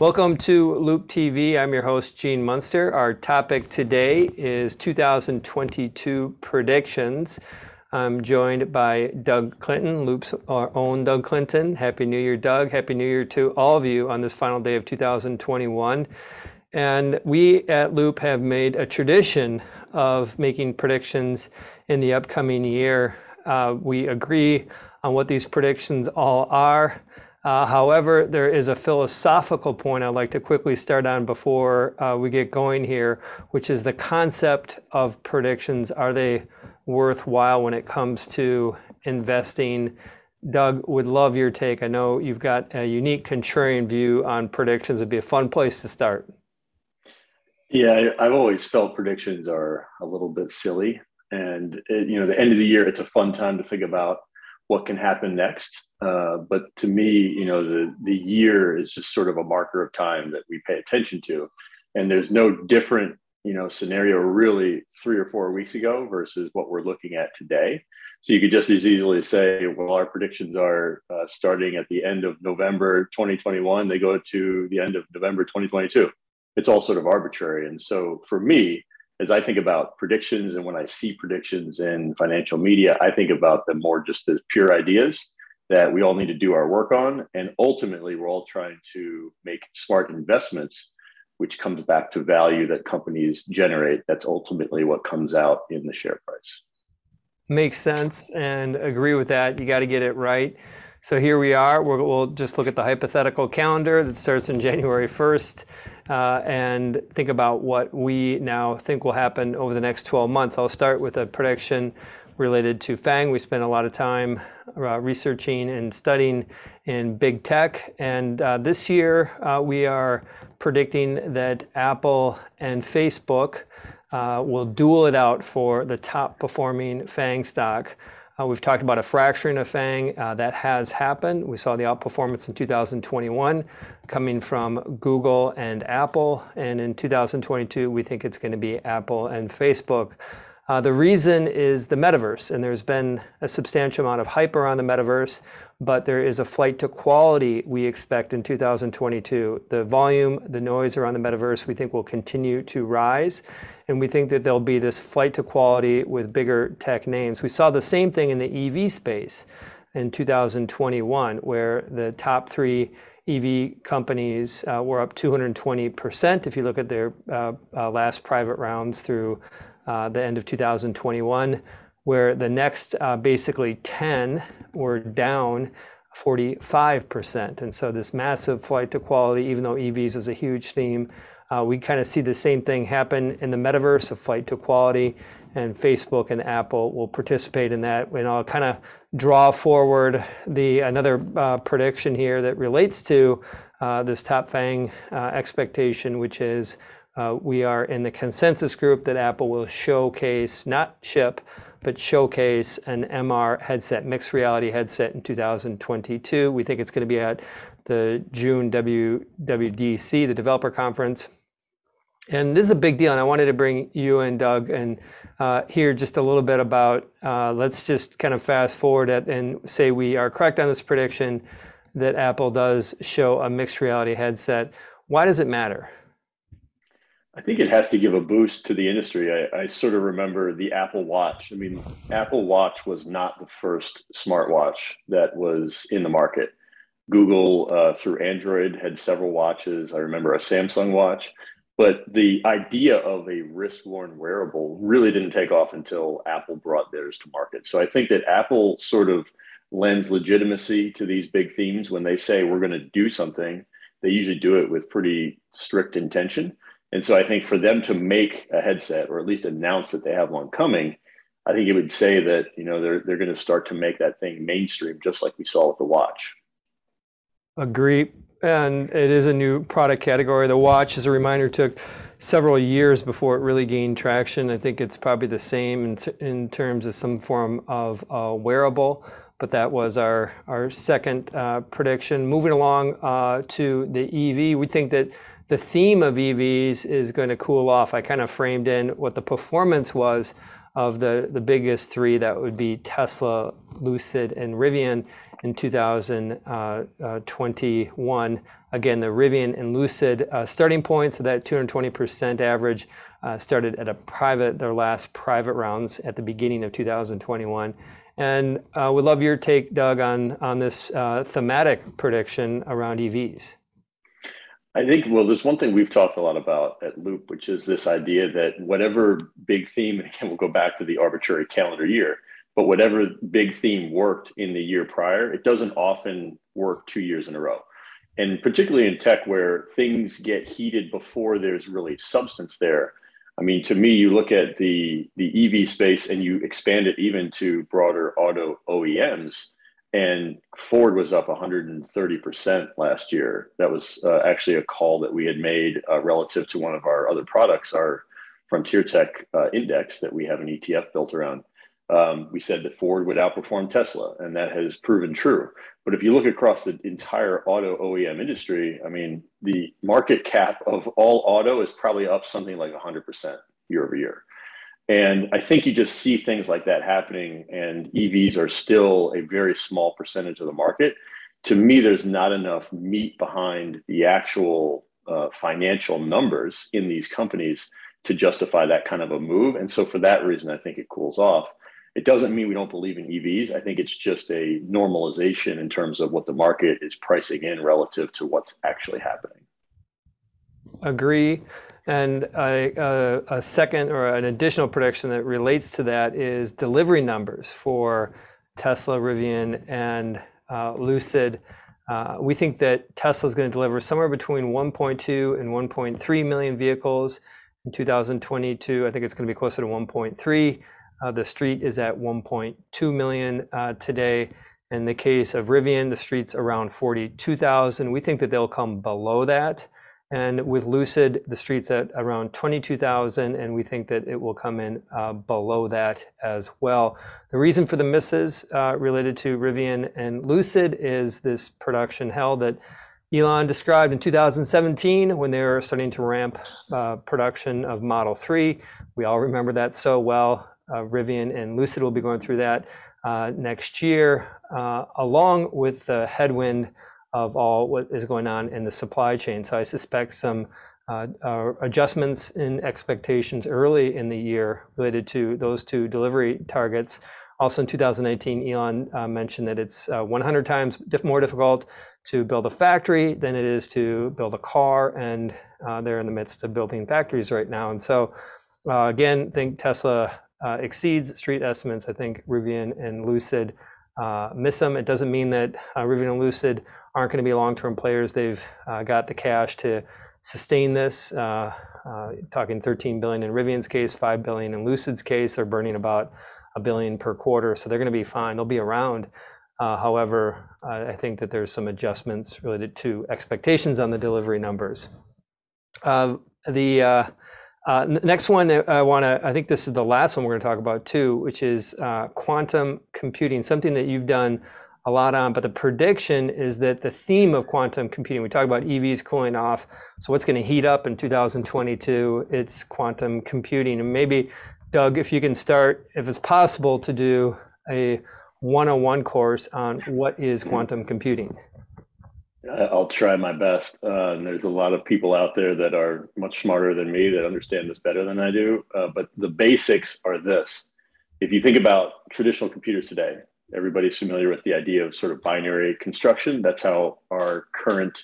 Welcome to Loup TV. I'm your host, Gene Munster. Our topic today is 2022 predictions. I'm joined by Doug Clinton, Loup's our own Doug Clinton. Happy New Year, Doug. Happy New Year to all of you on this final day of 2021. And we at Loup have made a tradition of making predictions in the upcoming year. Uh, we agree on what these predictions all are. Uh, however, there is a philosophical point I'd like to quickly start on before uh, we get going here, which is the concept of predictions. Are they worthwhile when it comes to investing? Doug, would love your take. I know you've got a unique contrarian view on predictions. It'd be a fun place to start. Yeah, I've always felt predictions are a little bit silly. And, it, you know, the end of the year, it's a fun time to think about what can happen next. Uh, but to me, you know, the the year is just sort of a marker of time that we pay attention to, and there's no different you know scenario really three or four weeks ago versus what we're looking at today. So you could just as easily say, well, our predictions are uh, starting at the end of November 2021. They go to the end of November 2022. It's all sort of arbitrary, and so for me, as I think about predictions and when I see predictions in financial media, I think about them more just as pure ideas that we all need to do our work on. And ultimately, we're all trying to make smart investments, which comes back to value that companies generate. That's ultimately what comes out in the share price. Makes sense and agree with that. You got to get it right. So here we are. we will just look at the hypothetical calendar that starts on January 1st uh, and think about what we now think will happen over the next 12 months. I'll start with a prediction related to FANG. We spent a lot of time uh, researching and studying in big tech. And uh, this year, uh, we are predicting that Apple and Facebook uh, will duel it out for the top performing FANG stock. Uh, we've talked about a fracturing of FANG. Uh, that has happened. We saw the outperformance in 2021 coming from Google and Apple. And in 2022, we think it's going to be Apple and Facebook. Uh, the reason is the metaverse, and there's been a substantial amount of hype around the metaverse, but there is a flight to quality we expect in 2022. The volume, the noise around the metaverse, we think will continue to rise, and we think that there'll be this flight to quality with bigger tech names. We saw the same thing in the EV space in 2021, where the top three EV companies uh, were up 220% if you look at their uh, uh, last private rounds through the end of 2021, where the next uh, basically 10 were down 45%. And so this massive flight to quality, even though EVs was a huge theme, uh, we kind of see the same thing happen in the metaverse of flight to quality, and Facebook and Apple will participate in that. And I'll kind of draw forward the another uh, prediction here that relates to uh, this top FANG uh, expectation, which is uh, we are in the consensus group that Apple will showcase, not ship, but showcase an MR headset, mixed reality headset in 2022. We think it's going to be at the June WWDC, the developer conference. And this is a big deal, and I wanted to bring you and Doug and uh, hear just a little bit about. Uh, let's just kind of fast forward and say we are correct on this prediction that Apple does show a mixed reality headset. Why does it matter? I think it has to give a boost to the industry. I, I, sort of remember the Apple Watch. I mean, Apple Watch was not the first smartwatch that was in the market. Google, uh, through Android, had several watches. I remember a Samsung watch. But the idea of a wrist worn wearable really didn't take off until Apple brought theirs to market. So I think that Apple sort of lends legitimacy to these big themes. When they say we're going to do something, they usually do it with pretty strict intention. And so I think for them to make a headset or at least announce that they have one coming, I think it would say that, you know, they're, they're going to start to make that thing mainstream, just like we saw with the watch. Agree. And it is a new product category. The watch, as a reminder, took several years before it really gained traction. I think it's probably the same in, t- in terms of some form of uh, wearable, but that was our, our second uh, prediction. Moving along uh, to the EV, we think that the theme of EVs is going to cool off. I kind of framed in what the performance was of the, the biggest three that would be Tesla, Lucid, and Rivian. in 2021. Uh, uh, Again, the Rivian and Lucid uh, starting points, so that 220% average started at a private, their last private rounds at the beginning of 2021. And would love your take, Doug, on, on this thematic prediction around EVs. I think, well, there's one thing we've talked a lot about at Loup, which is this idea that whatever big theme, and again, we'll go back to the arbitrary calendar year, but whatever big theme worked in the year prior, it doesn't often work two years in a row. And particularly in tech where things get heated before there's really substance there. I mean, to me, you look at the, the EV space and you expand it even to broader auto OEMs and Ford was up 130% last year. That was uh, actually a call that we had made uh, relative to one of our other products, our Frontier Tech uh, index that we have an ETF built around. Um, we said that Ford would outperform Tesla, and that has proven true. But if you look across the entire auto OEM industry, I mean, the market cap of all auto is probably up something like 100% year over year. And I think you just see things like that happening, and EVs are still a very small percentage of the market. To me, there's not enough meat behind the actual uh, financial numbers in these companies to justify that kind of a move. And so, for that reason, I think it cools off. It doesn't mean we don't believe in EVs. I think it's just a normalization in terms of what the market is pricing in relative to what's actually happening. Agree. And a, second or an additional prediction that relates to that is delivery numbers for Tesla, Rivian, and uh, Lucid. Uh, we think that Tesla is going to deliver somewhere between 1.2 and 1.3 million vehicles in 2022. I think it's going to be closer to 1.3. Uh, the street is at 1.2 million today. In the case of Rivian, the street's around 42,000. We think that they'll come below that. And with Lucid, the street's at around 22,000, and we think that it will come in uh, below that as well. The reason for the misses uh, related to Rivian and Lucid is this production hell that Elon described in 2017 when they were starting to ramp uh, production of Model 3. We all remember that so well. Rivian and Lucid will be going through that next year, along with the headwind of all what is going on in the supply chain. So I suspect some uh, uh, adjustments in expectations early in the year related to those two delivery targets. Also in 2018, Elon uh, mentioned that it's uh, 100 times more difficult to build a factory than it is to build a car, and uh, they're in the midst of building factories right now. And so, uh, again, I think Tesla exceeds street estimates. I think Rivian and Lucid miss them. It doesn't mean that Rivian and Lucid aren't going to be long-term players. They've uh, got the cash to sustain this. Uh, uh, talking 13 billion in Rivian's case, 5 billion in Lucid's case. They're burning about a billion per quarter, so they're going to be fine. They'll be around. However, I think that there's some adjustments related to expectations on the delivery numbers. The next one I want to, I think this is the last one we're going to talk about too, which is quantum computing, something that you've done a lot on, but the prediction is that the theme of quantum computing, we talk about EVs cooling off, so what's going to heat up in 2022? It's quantum computing. And maybe, Doug, if you can start, if it's possible, to do a 101 course on what is quantum computing. I'll try my best. Uh, and there's a lot of people out there that are much smarter than me that understand this better than I do. Uh, but the basics are this. If you think about traditional computers today, everybody's familiar with the idea of sort of binary construction. That's how our current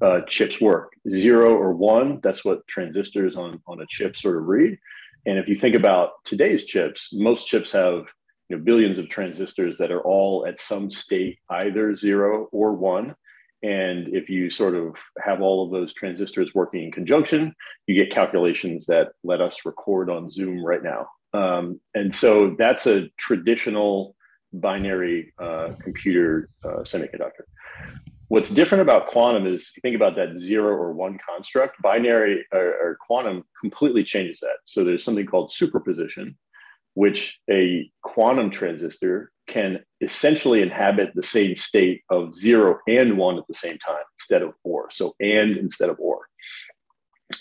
uh, chips work. Zero or one, that's what transistors on, on a chip sort of read. And if you think about today's chips, most chips have you know, billions of transistors that are all at some state either zero or one. And if you sort of have all of those transistors working in conjunction, you get calculations that let us record on Zoom right now. Um, and so that's a traditional binary uh, computer uh, semiconductor. What's different about quantum is if you think about that zero or one construct, binary or, or quantum completely changes that. So there's something called superposition, which a quantum transistor can essentially inhabit the same state of zero and one at the same time instead of or. So and instead of or.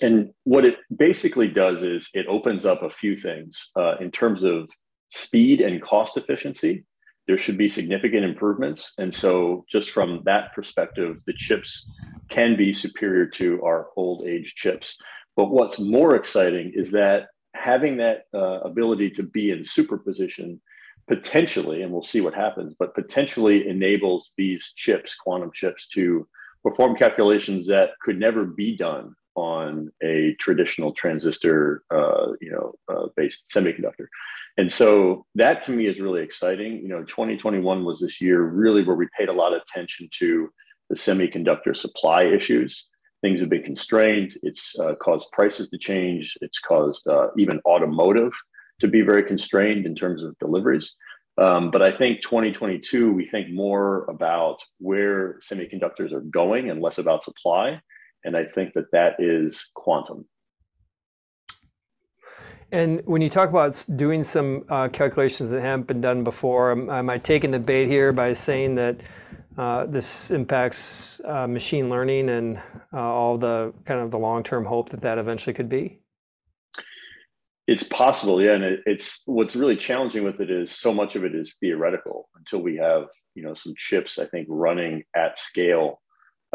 And what it basically does is it opens up a few things uh, in terms of speed and cost efficiency there should be significant improvements. And so, just from that perspective, the chips can be superior to our old age chips. But what's more exciting is that having that uh, ability to be in superposition potentially, and we'll see what happens, but potentially enables these chips, quantum chips, to perform calculations that could never be done on a traditional transistor, uh, you know, uh, based semiconductor. And so that to me is really exciting. You know, 2021 was this year really where we paid a lot of attention to the semiconductor supply issues. Things have been constrained. It's uh, caused prices to change. It's caused uh, even automotive to be very constrained in terms of deliveries. Um, but I think 2022, we think more about where semiconductors are going and less about supply. And I think that that is quantum. And when you talk about doing some uh, calculations that haven't been done before, am, am, I taking the bait here by saying that uh, this impacts uh, machine learning and uh, all the kind of the long-term hope that that eventually could be? It's possible, yeah. And it, it's what's really challenging with it is so much of it is theoretical until we have you know some chips I think running at scale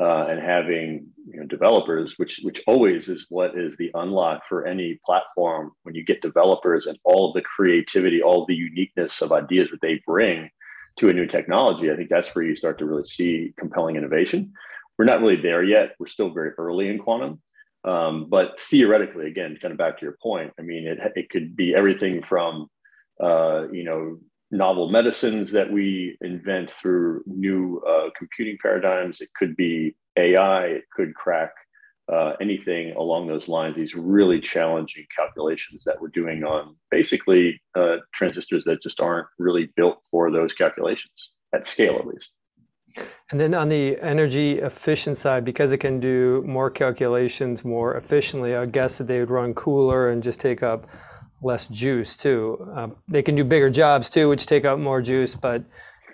uh, and having you know, developers, which which always is what is the unlock for any platform. When you get developers and all of the creativity, all the uniqueness of ideas that they bring to a new technology, I think that's where you start to really see compelling innovation. We're not really there yet. We're still very early in quantum. Um, but theoretically, again, kind of back to your point, I mean, it, it could be everything from, uh, you know, novel medicines that we invent through new uh, computing paradigms. It could be AI. It could crack uh, anything along those lines. These really challenging calculations that we're doing on basically uh, transistors that just aren't really built for those calculations at scale, at least. And then on the energy efficient side, because it can do more calculations more efficiently, I guess that they would run cooler and just take up less juice too. Um, they can do bigger jobs too, which take up more juice, but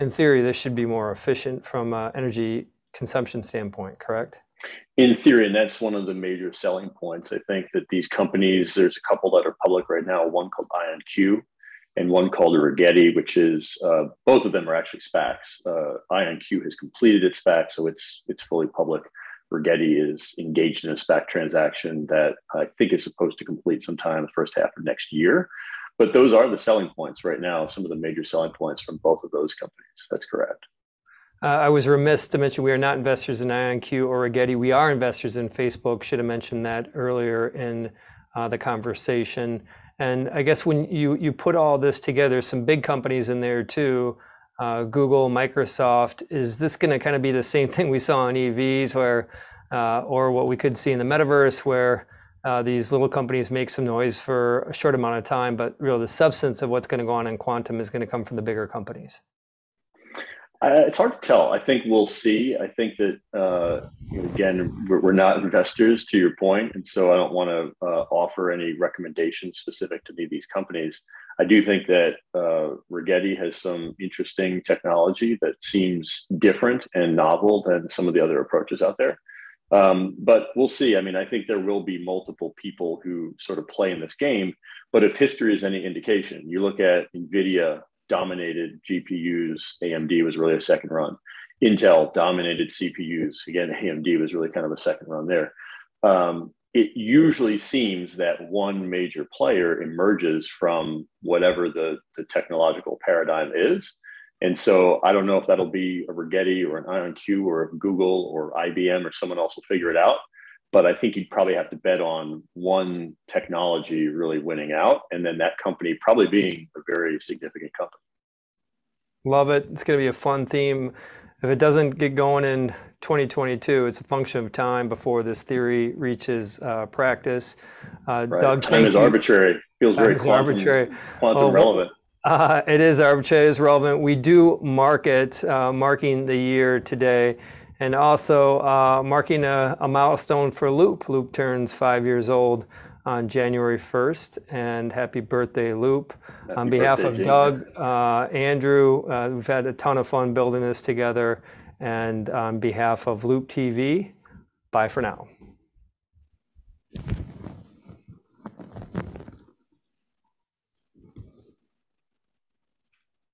in theory, this should be more efficient from energy consumption standpoint, correct? In theory, and that's one of the major selling points. I think that these companies, there's a couple that are public right now, one called IonQ and one called Rigetti, which is uh, both of them are actually SPACs. Uh, IonQ has completed its SPAC, so it's it's fully public. Rigetti is engaged in a SPAC transaction that I think is supposed to complete sometime the first half of next year. But those are the selling points right now, some of the major selling points from both of those companies. That's correct. Uh, I was remiss to mention we are not investors in IonQ or Rigetti. We are investors in Facebook. Should have mentioned that earlier in uh, the conversation. And I guess when you, you put all this together, some big companies in there too, uh, Google, Microsoft. Is this going to kind of be the same thing we saw in EVs, where, uh, or what we could see in the metaverse, where uh, these little companies make some noise for a short amount of time, but really the substance of what's going to go on in quantum is going to come from the bigger companies? Uh, it's hard to tell. I think we'll see. I think that uh, again, we're, we're, not investors, to your point, and so I don't want to uh, offer any recommendations specific to any of these companies. I do think that uh, Rigetti has some interesting technology that seems different and novel than some of the other approaches out there. Um, but we'll see. I mean, I think there will be multiple people who sort of play in this game. But if history is any indication, you look at NVIDIA dominated GPUs, AMD was really a second run. Intel dominated CPUs. Again, AMD was really kind of a second run there. Um, it usually seems that one major player emerges from whatever the, the technological paradigm is. And so I don't know if that'll be a Rigetti or an IonQ or Google or IBM or someone else will figure it out. But I think you'd probably have to bet on one technology really winning out, and then that company probably being a very significant company. Love it. It's going to be a fun theme. If it doesn't get going in 2022, it's a function of time before this theory reaches uh, practice. Uh, right. Doug, time is you. arbitrary. Feels time very quantum, arbitrary. quantum relevant. Uh, it is arbitrary, it's relevant. We do market uh, marking the year today, and also uh, marking a, a, milestone for Loup. Loup turns five years old on January 1st, and happy birthday, Loup. Happy on behalf birthday, of Doug, uh, Andrew, uh, we've had a ton of fun building this together, and on behalf of Loup TV, bye for now.